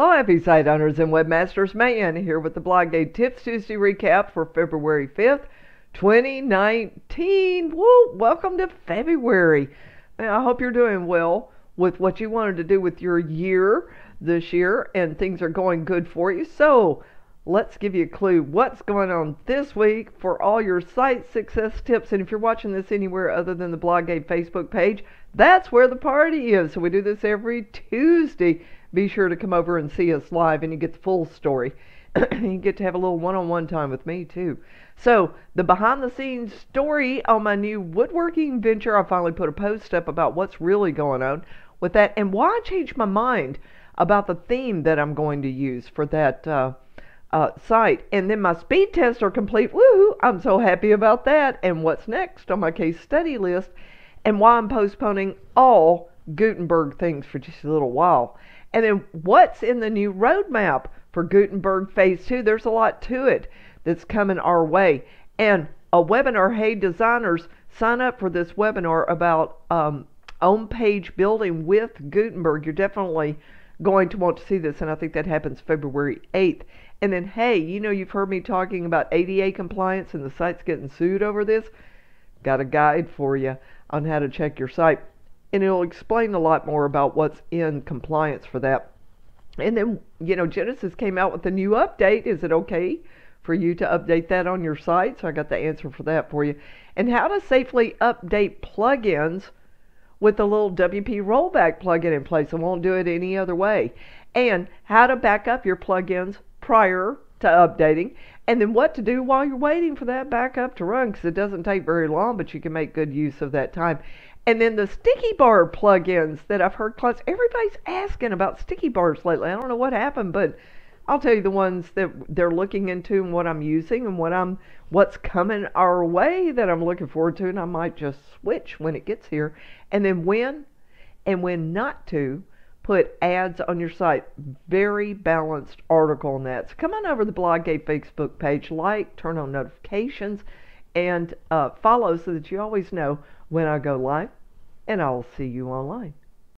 Hello, happy site owners and webmasters. Mayan here with the BlogAid Tips Tuesday recap for February 5th, 2019. Woo! Welcome to February. I hope you're doing well with what you wanted to do with your year this year and things are going good for you. So, let's give you a clue what's going on this week for all your site success tips. And if you're watching this anywhere other than the BlogAid Facebook page, that's where the party is. So we do this every Tuesday. Be sure to come over and see us live, and you get the full story. you get to have a little one-on-one time with me too. So the behind-the-scenes story on my new woodworking venture. I finally put a post up about what's really going on with that, and why I changed my mind about the theme that I'm going to use for that. Uh, uh, site. And then my speed tests are complete. Woohoo! I'm so happy about that. And what's next on my case study list and why I'm postponing all Gutenberg things for just a little while. And then what's in the new roadmap for Gutenberg Phase 2? There's a lot to it that's coming our way. And a webinar, hey designers, sign up for this webinar about um, on page building with Gutenberg. You're definitely going to want to see this, and I think that happens February 8th. And then, hey, you know, you've heard me talking about ADA compliance and the site's getting sued over this. Got a guide for you on how to check your site. And it'll explain a lot more about what's in compliance for that. And then, you know, Genesis came out with a new update. Is it okay for you to update that on your site? So I got the answer for that for you. And how to safely update plugins with the little WP rollback plugin in place. I won't do it any other way. And how to back up your plugins prior to updating and then what to do while you're waiting for that backup to run because it doesn't take very long, but you can make good use of that time. And then the sticky bar plugins that I've heard clients, everybody's asking about sticky bars lately. I don't know what happened, but I'll tell you the ones that they're looking into and what I'm using and what I'm what's coming our way that I'm looking forward to, and I might just switch when it gets here. And then when and when not to put ads on your site. Very balanced article on that. So come on over to the BlogAid Facebook page, like, turn on notifications, and uh, follow so that you always know when I go live. And I'll see you online.